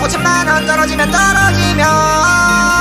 고참만 안 떨어지면 떨어지면.